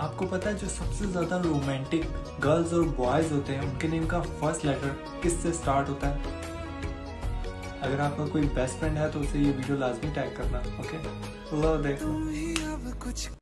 आपको पता है जो सबसे ज़्यादा रोमांटिक गर्ल्स और बॉयज़ होते हैं, उनके नेम का फ़र्स्ट लेटर किस से स्टार्ट होता है? अगर आपका कोई बेस्ट फ्रेंड है तो उसे ये वीडियो लाजमी टैग करना ओके लव तो देखो।